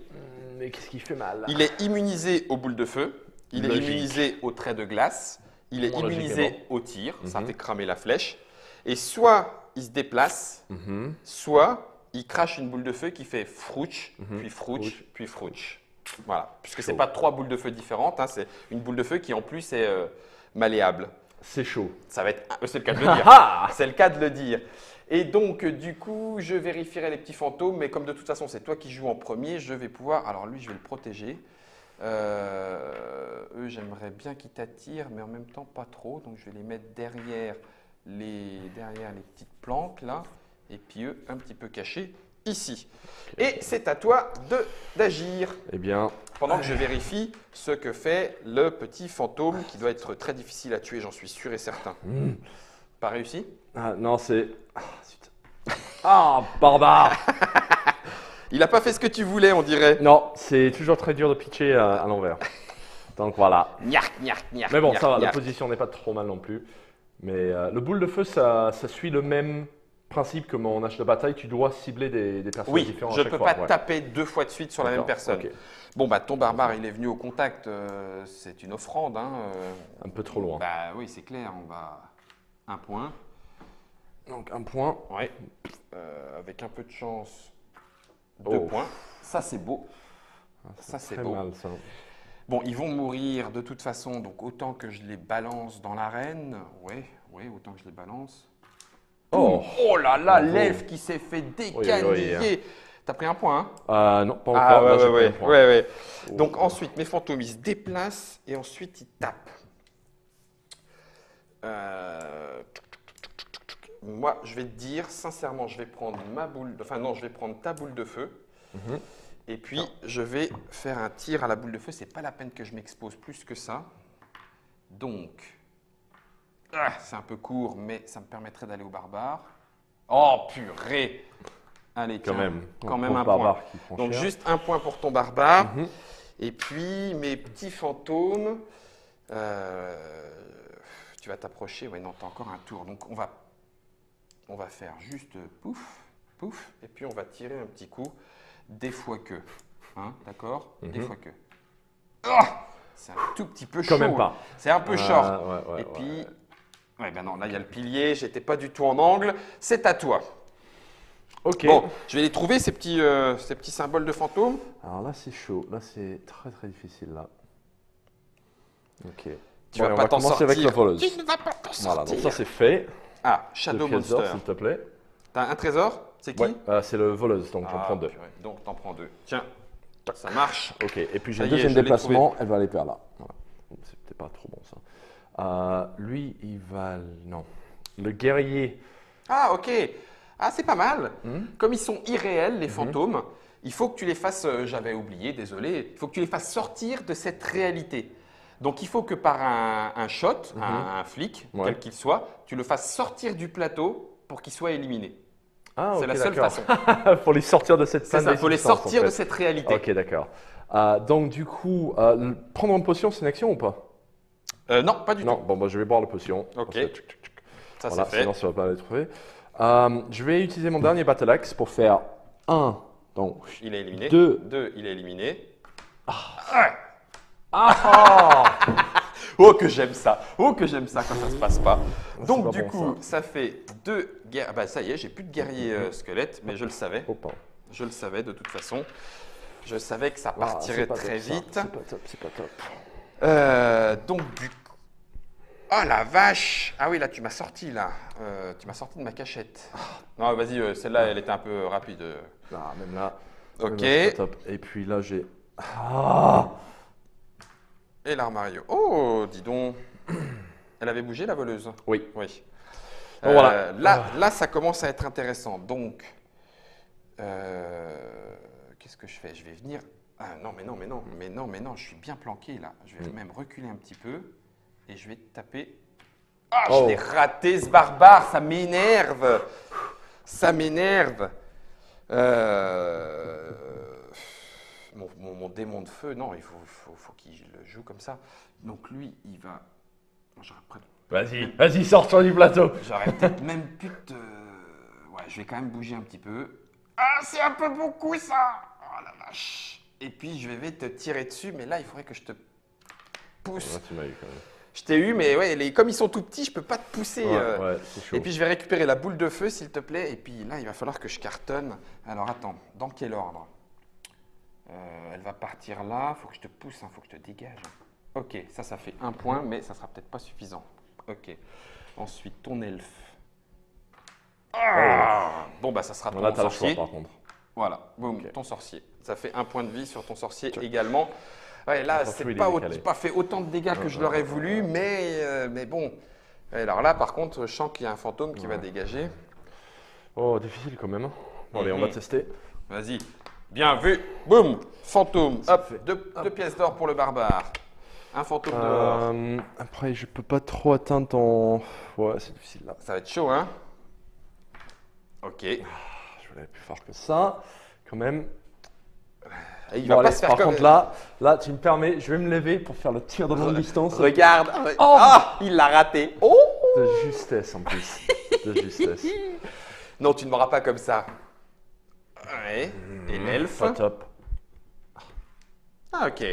Mais qu'est-ce qui fait mal? Il est immunisé aux boules de feu. Il est immunisé aux traits de glace. Il est immunisé au tir. Ça Mhm. fait cramer la flèche. Et soit il se déplace, Mhm. soit il crache une boule de feu qui fait frouch, Mhm. puis frouch, puis frouch. Voilà. Puisque Chaud. c'est pas trois boules de feu différentes, hein, c'est une boule de feu qui en plus est euh, malléable. C'est chaud. Ça va être. euh, C'est le cas de le [LAUGHS] dire. Ah C'est le cas de le dire. Et donc, euh, du coup, je vérifierai les petits fantômes, mais comme de toute façon, c'est toi qui joues en premier, je vais pouvoir. Alors, lui, je vais le protéger. Euh, eux, j'aimerais bien qu'ils t'attirent, mais en même temps, pas trop. Donc, je vais les mettre derrière les, derrière les petites planques, là. Et puis, eux, un petit peu cachés ici. Et c'est à toi d'agir Eh bien, pendant que je vérifie ce que fait le petit fantôme qui doit être très difficile à tuer, j'en suis sûr et certain. hmm. Pas réussi? Ah, non, c'est. Ah, zut. Ah, barbare [LAUGHS] Il n'a pas fait ce que tu voulais, on dirait. Non, c'est toujours très dur de pitcher à, à l'envers. Donc voilà. Mais bon, ça va, la position n'est pas trop mal non plus. Mais euh, le boule de feu, ça, ça suit le même principe que mon hache de bataille. Tu dois cibler des, des personnes Oui, différentes je ne peux fois. pas ouais. taper deux fois de suite sur la même personne. Bon, bah ton barbare, il est venu au contact, euh, c'est une offrande. Hein, euh. Un peu trop loin. Bah oui, c'est clair, on va. Un point. Donc un point. Ouais. Euh, avec un peu de chance, deux Oh. points. Ça, c'est beau. Ça, c'est Très beau. mal ça. Bon, ils vont mourir de toute façon, donc autant que je les balance dans l'arène. Ouais, ouais, autant que je les balance. Oh Oh là là, Bravo. l'elfe qui s'est fait décaniller. T'as pris un point, hein? Euh, Non, pas encore. Ah Là, ouais, j'ai ouais, ouais, ouais. Oh. Donc ensuite, mes fantômes, ils se déplacent et ensuite ils tapent. Euh, Moi, je vais te dire, sincèrement, je vais prendre ma boule, enfin non, je vais prendre ta boule de feu. Mhm. Et puis, je vais faire un tir à la boule de feu. C'est pas la peine que je m'expose plus que ça. Donc, ah, c'est un peu court, mais ça me permettrait d'aller au barbare. Oh, purée Allez, Quand tiens, même. Quand même un point. Donc cher. juste un point pour ton barbare. Mhm. Et puis mes petits fantômes, euh, tu vas t'approcher. Ouais, non, t'as encore un tour. Donc on va, on va faire juste pouf, pouf, et puis on va tirer un petit coup, des fois que. Hein, D'accord? Des Mhm. fois que. Ah C'est un tout petit peu chaud. Quand même pas. C'est un peu short. ouais, ouais, et puis, ouais, ben non, là il y a le pilier. J'étais pas du tout en angle. C'est à toi. Ok. Bon, je vais les trouver ces petits, euh, ces petits symboles de fantômes. Alors là, c'est chaud. Là, c'est très très difficile là. Ok. Tu Ouais, vas pas t'en commencer sortir. avec la voleuse. Tu ne vas pas t'en sortir. Voilà, donc ça c'est fait. Ah, Deux Shadow d'or, Monster. s'il te plaît. T'as un trésor? C'est qui? Ouais, euh, c'est le voleuse, donc j'en Ah, prends deux. purée. Donc t'en prends deux. Tiens, ça marche. Ok, et puis j'ai le deuxième déplacement, elle va aller vers là. Voilà. Peut-être pas trop bon ça. Euh, lui, il va. Non. Le guerrier. Ah, ok. Ah, c'est pas mal. Hmm Comme ils sont irréels, Mhm. les fantômes, il faut que tu les fasses, euh, j'avais oublié, désolé, il faut que tu les fasses sortir de cette réalité. Donc il faut que par un, un shot, un, un flic, Mhm. Ouais. quel qu'il soit, tu le fasses sortir du plateau pour qu'il soit éliminé. Ah, c'est la seule façon. [LAUGHS] Faut les sortir de cette ça, il faut les en sortir de cette réalité. Ok, d'accord. Euh, donc du coup, prendre une potion, c'est une action ou pas? Euh, non, pas du Non, tout. bon, bah, je vais boire la potion. Ok. Que. Ça Voilà, c'est fait. sinon ça va pas les trouver. Euh, je vais utiliser mon dernier battle axe pour faire un. Donc, Il est éliminé. Deux. Deux, il est éliminé. ah [LAUGHS] Oh que j'aime ça. Oh que j'aime ça quand ça se passe pas. Donc pas du bon, coup, ça. fait deux guerriers. Bah ça y est, j'ai plus de guerriers euh, squelettes, mais je le savais. Oh. Je le savais de toute façon. Je savais que ça Ah, partirait très top, vite. C'est pas top, c'est pas top. Euh, donc du coup. Oh la vache Ah oui, là tu m'as sorti là. Euh, tu m'as sorti de ma cachette. Non, vas-y, euh, celle-là elle était un peu rapide. Ah, même là. Ok. même là, c'est pas top. Et puis là, j'ai. Ah Et l'armario. Oh, dis donc. Elle avait bougé la voleuse? Oui. Oui. Bon, voilà. Là, là, ça commence à être intéressant. Donc, euh, qu'est-ce que je fais? Je vais venir. Ah non, mais non, mais non, mais non, mais non, je suis bien planqué là. Je vais Mm. même reculer un petit peu et je vais taper. Ah, je Oh. l'ai raté ce barbare, ça m'énerve. Ça m'énerve. Euh, Mon, mon- mon démon de feu, non, il faut, faut, faut qu'il le joue comme ça. Donc lui, il va. Vas-y, vas-y, sors-toi du plateau. J'aurais peut-être même pu te. je vais quand même bouger un petit peu. Ah, c'est un peu beaucoup ça Oh la vache Et puis je vais te tirer dessus, mais là, il faudrait que je te pousse. tu m'as eu quand même. Je t'ai eu, mais ouais, les, comme ils sont tout petits, je peux pas te pousser. Euh. et puis je vais récupérer la boule de feu, s'il te plaît. Et puis là, il va falloir que je cartonne. Alors attends, dans quel ordre? Euh, Elle va partir là. Faut que je te pousse, il hein, faut que je te dégage. Ok, ça, ça fait un point, mais ça sera peut-être pas suffisant. Ok. Ensuite, ton elfe. Ah bon, bah ça sera ton là, sorcier. par contre. Voilà, boum, ton sorcier. Ça fait un point de vie sur ton sorcier également. Ouais, là, c'est pas, pas fait autant de dégâts que je l'aurais voulu, mais, euh, mais bon. Alors là, par contre, je sens qu'il y a un fantôme qui va dégager. Oh, difficile quand même. Hein. Bon, allez, on va mhm. tester. Vas-y. Bien vu. Boum. Fantôme. Hop. Deux, pièces d'or pour le barbare. Un fantôme euh, Après, je peux pas trop atteindre ton. Ouais, c'est difficile là. Ça va être chaud, hein Ok. Voulais plus fort que ça. Quand même par contre, là, là, tu me permets, je vais me lever pour faire le tir de longue distance. Regarde. Oh ah, il l'a raté. Oh de justesse en plus. De justesse. [LAUGHS] Non, tu ne m'auras pas comme ça. Ouais. Et mmh, l'elfe Pas top. Ah, ok.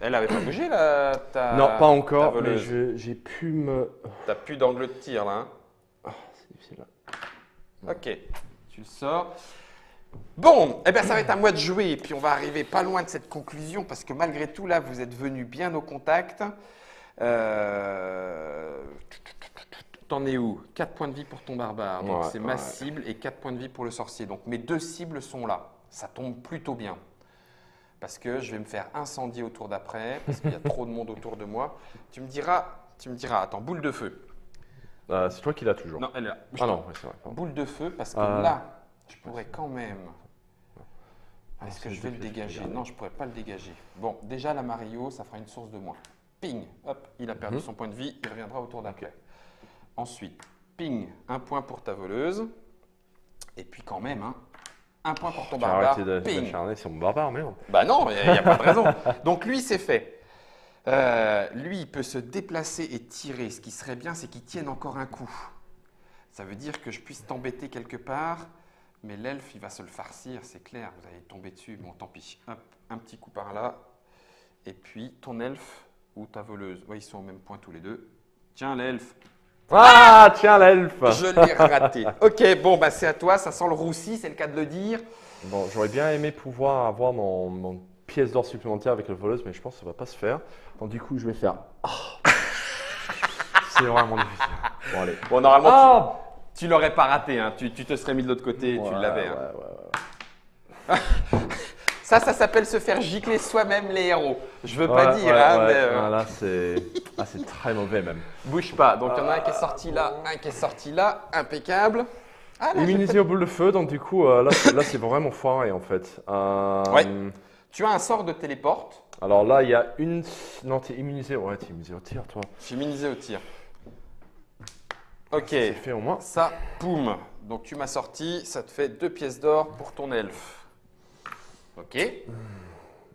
Elle avait pas bougé là ta, Non, pas encore, mais j'ai pu me. T'as plus d'angle de tir là. Hein ah, c'est difficile là. Ok. Tu le sors. Bon, eh bien, ça va être à moi de jouer, et puis on va arriver pas loin de cette conclusion, parce que malgré tout, là, vous êtes venu bien au contact. Euh... T'en es où? 4 points de vie pour ton barbare, donc c'est ma cible, et 4 points de vie pour le sorcier. Donc mes deux cibles sont là. Ça tombe plutôt bien. Parce que je vais me faire incendier au tour d'après, parce qu'il y a trop de monde autour de moi. Tu me diras, tu me diras, attends, boule de feu. Euh, c'est toi qui l'as toujours. Non, elle est là. Ah non, c'est vrai. Boule de feu, parce que euh, là, je pourrais quand même. Ah, Est-ce que je vais le dégager Non, je ne pourrais pas le dégager. Bon, déjà la Mario, ça fera une source de moins. Ping, hop, il a perdu mhm. son point de vie, il reviendra autour d'après. Ensuite, ping, un point pour ta voleuse. Et puis quand même, hein, un point pour ton barbare. ping. sur mon barbare, merde. Bah non, il n'y a, pas de raison. [LAUGHS] Donc lui, c'est fait. Euh, lui, il peut se déplacer et tirer. Ce qui serait bien, c'est qu'il tienne encore un coup. Ça veut dire que je puisse t'embêter quelque part mais l'elfe, il va se le farcir, c'est clair, vous allez tomber dessus. Bon, tant pis. Hop, un petit coup par là. Et puis, ton elfe ou ta voleuse. Oui, ils sont au même point tous les deux. Tiens, l'elfe. Ah, tiens, l'elfe Je l'ai raté. [LAUGHS] ok, bon, bah, c'est à toi. Ça sent le roussi, c'est le cas de le dire. Bon, j'aurais bien aimé pouvoir avoir mon, pièce d'or supplémentaire avec la voleuse, mais je pense que ça va pas se faire. Donc, du coup, je vais faire. [LAUGHS] c'est vraiment difficile. Bon, allez. Bon, normalement. Ah tu l'aurais pas raté, hein. tu, te serais mis de l'autre côté et tu l'avais. Hein. [LAUGHS] ça, ça s'appelle se faire gicler soi-même les héros. Je veux pas dire, hein, mais. Euh, là, c'est ah, très mauvais même. Bouge pas. Donc, il y en a un qui est sorti là, un qui est sorti là, impeccable. Ah, Immunisé aux boules de feu, donc du coup, euh, là, c'est vraiment foiré en fait. Euh, ouais. Tu as un sort de téléporte. Alors là, il y a une. Non, tu es immunisé. Ouais, tu es immunisé au tir, toi. Je suis immunisé au tir. Ok. C'est fait au moins. Ça, poum. Donc tu m'as sorti, ça te fait deux pièces d'or pour ton elfe. Ok.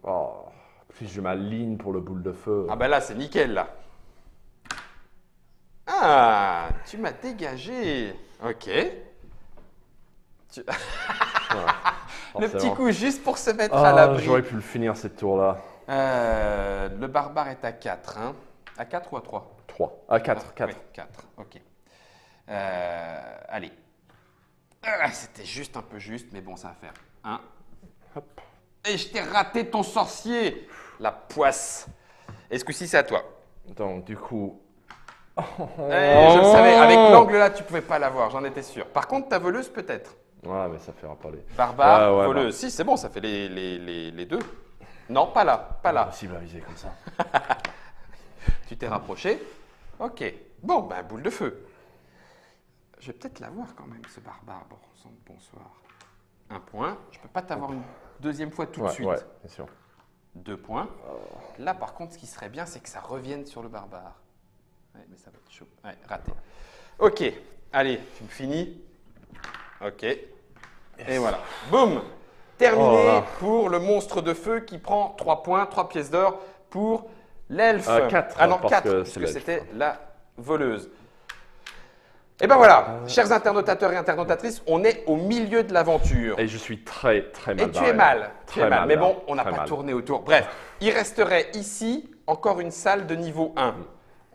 Oh, puis je m'aligne pour le boule de feu. Ah ben là, c'est nickel là. Ah, tu m'as dégagé. Ok. [LAUGHS] le petit coup juste pour se mettre à ah, l'abri. J'aurais pu le finir cette tour-là. Euh, le barbare est à 4. Hein. À 4 ou à 3 3. À 4. 4. 4. Ok. Euh, allez. Ah, c'était juste un peu juste, mais bon, ça va faire. Un. Hop. Et je t'ai raté ton sorcier La poisse. Est-ce que si c'est à toi? Donc, du coup. Eh, je le savais, avec l'angle là, tu pouvais pas l'avoir, j'en étais sûr. Par contre, ta voleuse, peut-être. Ouais, mais ça fera pas les. Barbare, voleuse. Bah. Si, c'est bon, ça fait les, les, les, deux. Non, pas là, pas là. Impossible à viser comme ça. [LAUGHS] tu t'es rapproché. Ok. Bon, ben, boule de feu. Je vais peut-être l'avoir quand même, ce barbare. bonsoir. Un point. Je ne peux pas t'avoir une deuxième fois tout de suite. Ouais, bien sûr. Deux points. Là, par contre, ce qui serait bien, c'est que ça revienne sur le barbare. Ouais, mais ça va être chaud. Ouais, raté. Ok. Allez, tu me finis. Ok. Et voilà. Boum Terminé oh pour le monstre de feu qui prend trois points, trois pièces d'or pour l'elfe. Euh, 4. Ah non, 4, parce que c'était la voleuse. Et ben voilà, euh. chers internautateurs et internautatrices, on est au milieu de l'aventure. Et je suis très très mal. Et tu es mal, tu es mal. Mais bon, on n'a pas tourné autour. Bref, il resterait ici encore une salle de niveau 1.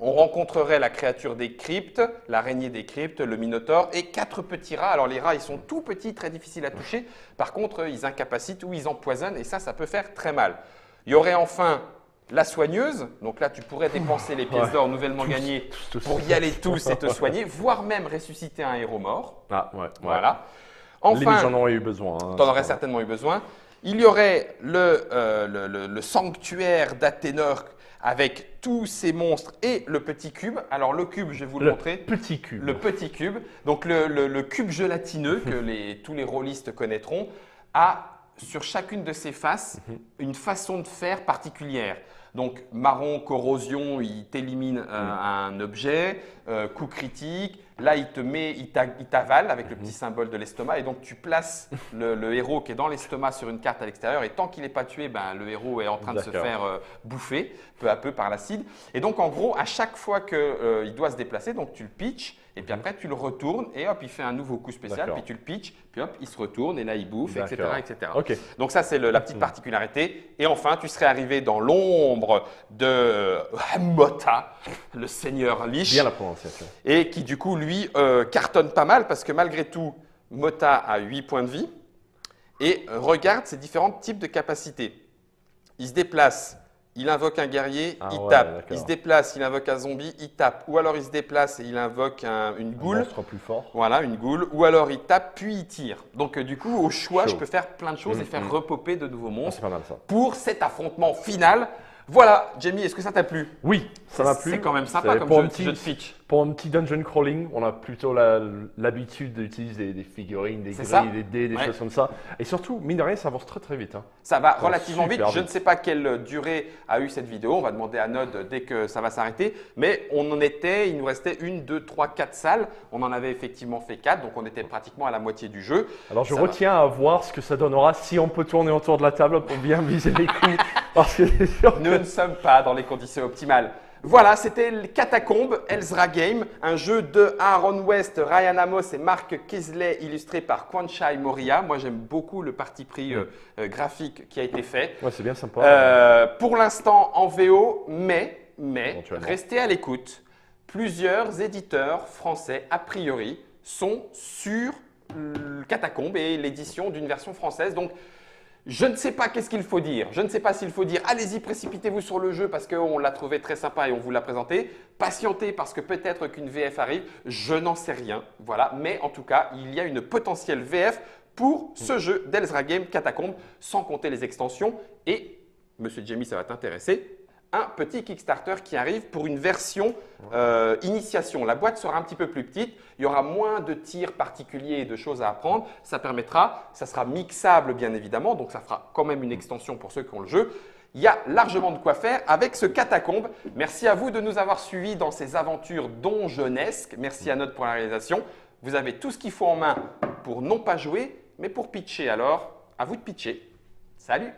On rencontrerait la créature des cryptes, l'araignée des cryptes, le minotaure et quatre petits rats. Alors les rats, ils sont tout petits, très difficiles à toucher. Par contre, ils incapacitent ou ils empoisonnent et ça, ça peut faire très mal. Il y aurait enfin la soigneuse, donc là tu pourrais dépenser les pièces d'or nouvellement gagnées pour y aller tous et te soigner, voire même ressusciter un héros mort. Ah ouais. Voilà. Enfin, j'en aurais eu besoin. Hein, tu en aurais certainement eu besoin. Il y aurait le, euh, le, sanctuaire d'Athénor avec tous ces monstres et le petit cube. Alors le cube, je vais vous le, montrer. Petit cube. Le petit cube. Donc le, cube gelatineux que [LAUGHS] les, tous les rôlistes connaîtront a sur chacune de ses faces mhm. une façon de faire particulière. Donc marron, corrosion, il t'élimine euh, un objet, euh, coup critique. Là, il te met, il t'avale avec le petit mm-hmm. symbole de l'estomac. Et donc, tu places le, héros qui est dans l'estomac sur une carte à l'extérieur. Et tant qu'il n'est pas tué, ben, le héros est en train de se faire euh, bouffer peu à peu par l'acide. Et donc, en gros, à chaque fois qu'il doit se déplacer, donc tu le pitches. Et puis après, tu le retournes et hop, il fait un nouveau coup spécial. Puis tu le pitches, puis hop, il se retourne et là, il bouffe, etc. etc. Donc ça, c'est la petite particularité. Et enfin, tu serais arrivé dans l'ombre de Mota, le seigneur Lich. Bien la prononciation. Et qui, du coup, lui, euh, cartonne pas mal parce que malgré tout, Mota a 8 points de vie. Et regarde ses différents types de capacités. Il se déplace il invoque un guerrier, ah il tape. Il se déplace, il invoque un zombie, il tape. Ou alors il se déplace et il invoque une goule. Un monstre plus fort. Voilà, une goule. Ou alors il tape puis il tire. Donc euh, du coup, au choix, je peux faire plein de choses et mm, faire mm. repoper de nouveaux monstres. C'est pas mal ça. Pour cet affrontement final. Voilà, Jamie, est-ce que ça t'a plu? Oui, ça m'a plu. C'est quand même sympa comme jeu, de pitch. Pour un petit dungeon crawling, on a plutôt l'habitude d'utiliser des, figurines, des grilles, des dés, des choses comme ça. Et surtout, mine de rien, ça avance très très vite. Hein. Ça va relativement vite. Je ne sais pas quelle durée a eu cette vidéo. On va demander à Nod dès que ça va s'arrêter. Mais on en était, il nous restait une, deux, trois, quatre salles. On en avait effectivement fait quatre, donc on était pratiquement à la moitié du jeu. Alors je retiens à voir ce que ça donnera si on peut tourner autour de la table pour bien viser les coups. [LAUGHS] parce que Nous ne sommes pas dans les conditions optimales. Voilà, c'était Catacombe Elzra Game, un jeu de Aaron West, Ryan Amos et Mark Kisley, illustré par Kwanchai Moria. Moi, j'aime beaucoup le parti pris euh, euh, graphique qui a été fait. Ouais, c'est bien sympa. Euh, pour l'instant en VO, mais, mais restez à l'écoute. Plusieurs éditeurs français, a priori, sont sur le Catacombe et l'édition d'une version française. Donc, je ne sais pas qu'est-ce qu'il faut dire. Je ne sais pas s'il faut dire allez-y, précipitez-vous sur le jeu parce qu'on l'a trouvé très sympa et on vous l'a présenté. Patientez parce que peut-être qu'une VF arrive. Je n'en sais rien. Voilà. Mais en tout cas, il y a une potentielle VF pour ce jeu d'Elzra Game Catacombe, sans compter les extensions. Et, Monsieur Jamie, ça va t'intéresser un petit Kickstarter qui arrive pour une version euh, initiation. La boîte sera un petit peu plus petite, il y aura moins de tirs particuliers et de choses à apprendre. Ça permettra, ça sera mixable bien évidemment, donc ça fera quand même une extension pour ceux qui ont le jeu. Il y a largement de quoi faire avec ce catacombe. Merci à vous de nous avoir suivis dans ces aventures donjonesques. Merci à notre pour la réalisation. Vous avez tout ce qu'il faut en main pour non pas jouer, mais pour pitcher. Alors, à vous de pitcher. Salut